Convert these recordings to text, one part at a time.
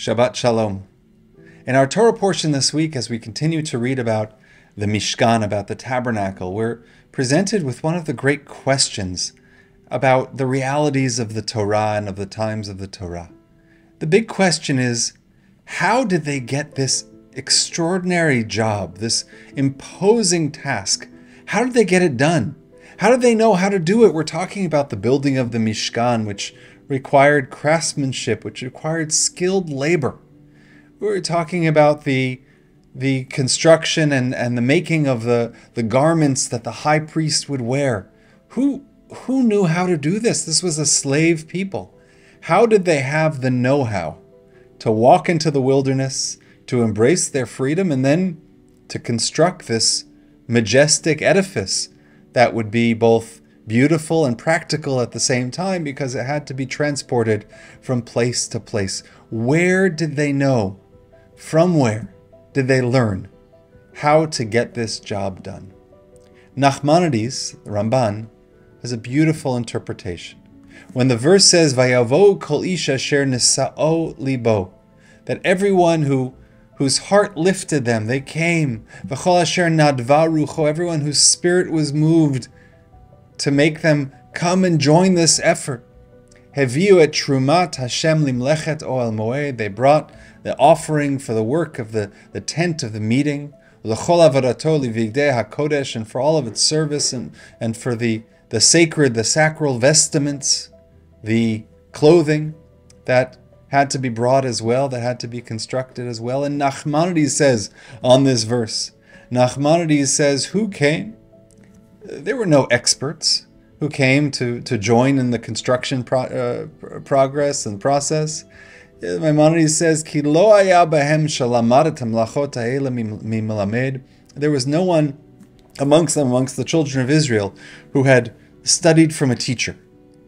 Shabbat Shalom. In our Torah portion this week, as we continue to read about the Mishkan, about the tabernacle, we're presented with one of the great questions about the realities of the Torah and of the times of the Torah. The big question is how did they get this extraordinary job, this imposing task? How did they get it done? How did they know how to do it? We're talking about the building of the Mishkan, which required craftsmanship, which required skilled labor. We're talking about the the construction and, and the making of the, the garments that the high priest would wear. Who who knew how to do this? This was a slave people. How did they have the know-how to walk into the wilderness, to embrace their freedom, and then to construct this majestic edifice that would be both beautiful and practical at the same time because it had to be transported from place to place. Where did they know? From where did they learn how to get this job done? Nachmanides, Ramban, has a beautiful interpretation. When the verse says, Vayavo kol isha sher nisa'o libo, that everyone who whose heart lifted them, they came. V'chol asher nadva rucho, everyone whose spirit was moved to make them come and join this effort. Heviu et trumat Hashem limlechet oel moed, they brought the offering for the work of the, the tent of the meeting, l'chol avarato livigdei hakodesh, and for all of its service and, and for the, the sacred, the sacral vestments, the clothing that had to be brought as well, that had to be constructed as well. And Nachmanides says on this verse, Nachmanides says, Who came? There were no experts who came to, to join in the construction pro- uh, progress and process. Maimonides says, Ki lo bahem There was no one amongst them, amongst the children of Israel, who had studied from a teacher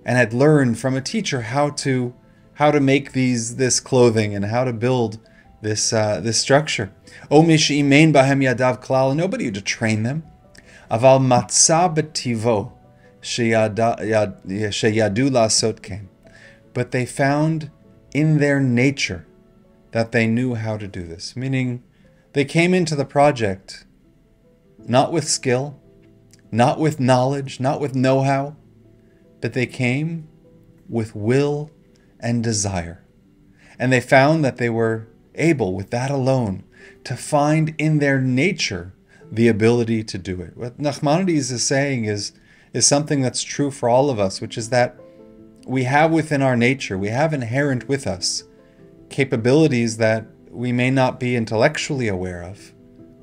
and had learned from a teacher how to how to make these this clothing and how to build this uh, this structure. Omish imein bahem yadav klal. Nobody to train them. Aval sheyadu lasot came. But they found in their nature that they knew how to do this. Meaning, they came into the project not with skill, not with knowledge, not with know how, but they came with will and desire. And they found that they were able, with that alone, to find in their nature the ability to do it. What Nachmanides is saying is, is something that's true for all of us, which is that we have within our nature, we have inherent with us capabilities that we may not be intellectually aware of,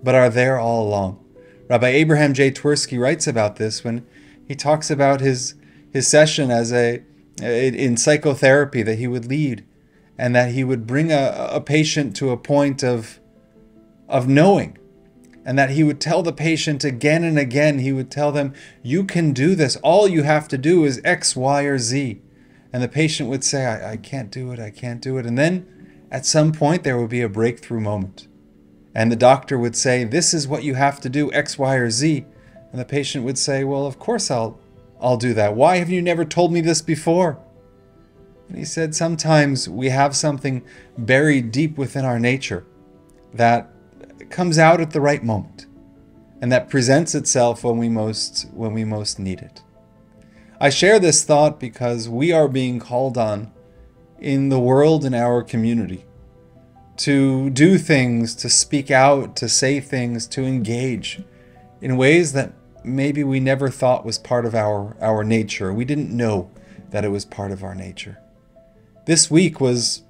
but are there all along. Rabbi Abraham J. Twerski writes about this when he talks about his his session as a in psychotherapy that he would lead and that he would bring a, a patient to a point of of knowing and that he would tell the patient again and again he would tell them you can do this. All you have to do is x y or z. And the patient would say I, I can't do it. I can't do it. And then at some point there would be a breakthrough moment. And the doctor would say this is what you have to do x y or z. And the patient would say well of course i'll I'll do that. Why have you never told me this before? And he said, Sometimes we have something buried deep within our nature that comes out at the right moment and that presents itself when we most when we most need it. I share this thought because we are being called on in the world in our community to do things, to speak out, to say things, to engage in ways that maybe we never thought was part of our, our nature. We didn't know that it was part of our nature. This week was,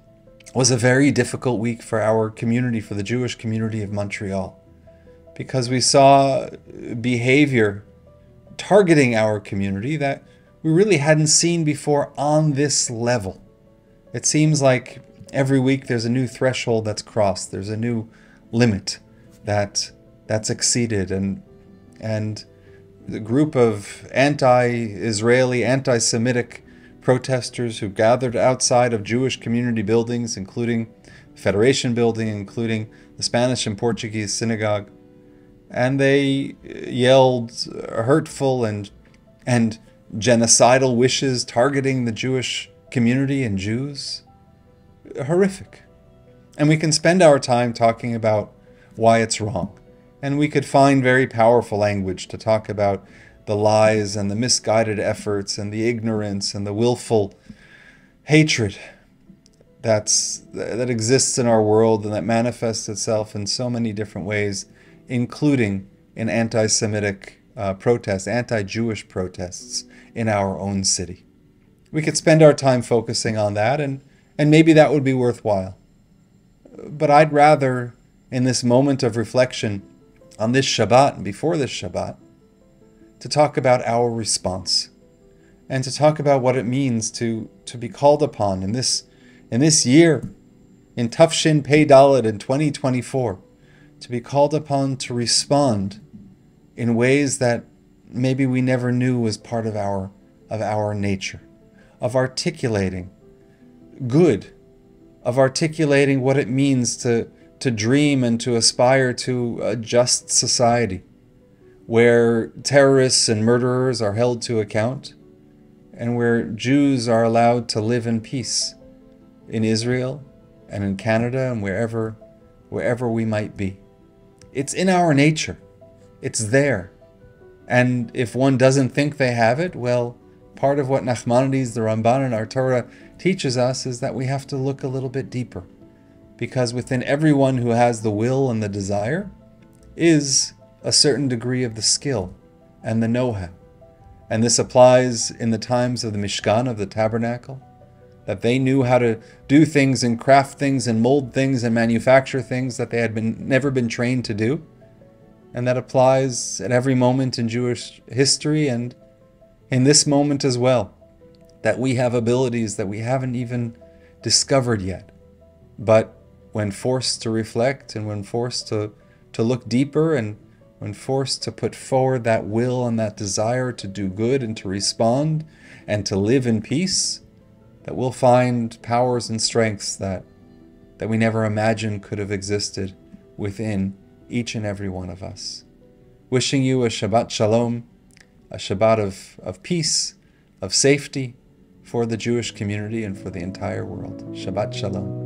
was a very difficult week for our community, for the Jewish community of Montreal, because we saw behavior targeting our community that we really hadn't seen before on this level. It seems like every week there's a new threshold that's crossed, there's a new limit that that's exceeded and and the group of anti Israeli, anti Semitic protesters who gathered outside of Jewish community buildings, including Federation Building, including the Spanish and Portuguese synagogue. And they uh, yelled hurtful and, and genocidal wishes targeting the Jewish community and Jews. Horrific. And we can spend our time talking about why it's wrong. And we could find very powerful language to talk about the lies and the misguided efforts and the ignorance and the willful hatred that's that exists in our world and that manifests itself in so many different ways, including in anti-Semitic uh, protests, anti-Jewish protests in our own city. We could spend our time focusing on that, and and maybe that would be worthwhile. But I'd rather, in this moment of reflection on this Shabbat and before this Shabbat, to talk about our response and to talk about what it means to, to be called upon in this in this year, in Tav Shin Pei Dalet in 2024, to be called upon to respond in ways that maybe we never knew was part of our of our nature, of articulating good, of articulating what it means to to dream and to aspire to a just society where terrorists and murderers are held to account and where Jews are allowed to live in peace in Israel and in Canada and wherever wherever we might be. It's in our nature. It's there. And if one doesn't think they have it, well, part of what Nachmanides, the Ramban, and our Torah teaches us is that we have to look a little bit deeper. Because within everyone who has the will and the desire is a certain degree of the skill and the know how. And this applies in the times of the Mishkan, of the tabernacle, that they knew how to do things and craft things and mold things and manufacture things that they had been never been trained to do. And that applies at every moment in Jewish history and in this moment as well. That we have abilities that we haven't even discovered yet. But when forced to reflect and when forced to, to look deeper and when forced to put forward that will and that desire to do good and to respond and to live in peace, that we'll find powers and strengths that, that we never imagined could have existed within each and every one of us. Wishing you a Shabbat Shalom, a Shabbat of, of peace, of safety for the Jewish community and for the entire world. Shabbat Shalom.